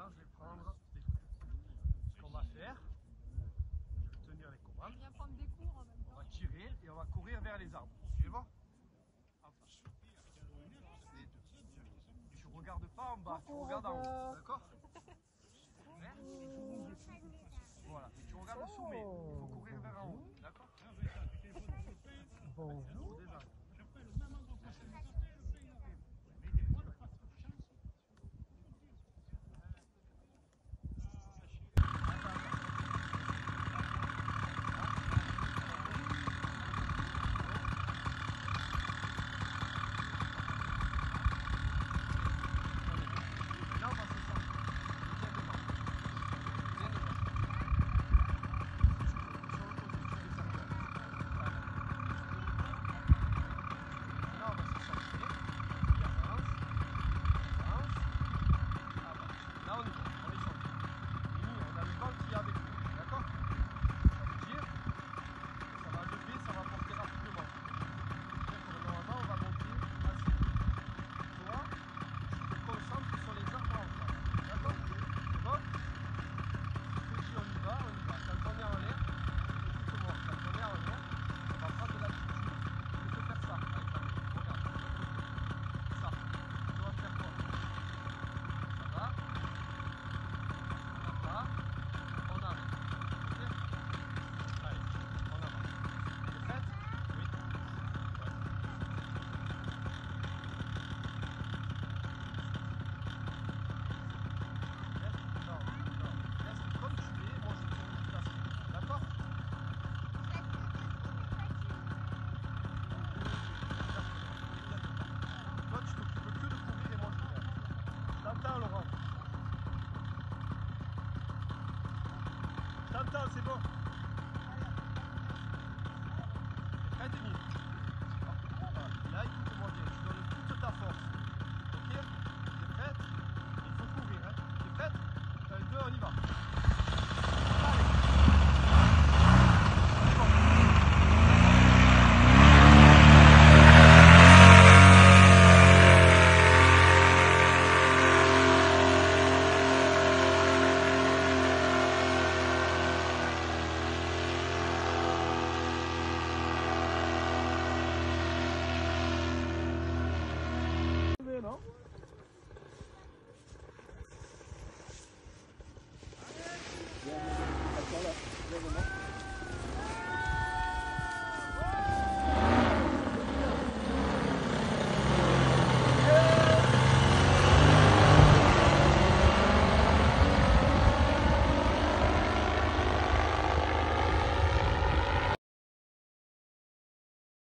Maintenant, je vais prendre ce qu'on va faire. Je vais tenir les commandes. On va tirer et on va courir vers les arbres. tu vois Suivant. Je regarde pas en bas, tu regardes en haut. D'accord Voilà, et tu regardes le sommet. Il faut courir vers en haut. D'accord T'entends, Laurent T'entends, c'est bon. Allez, allez, allez.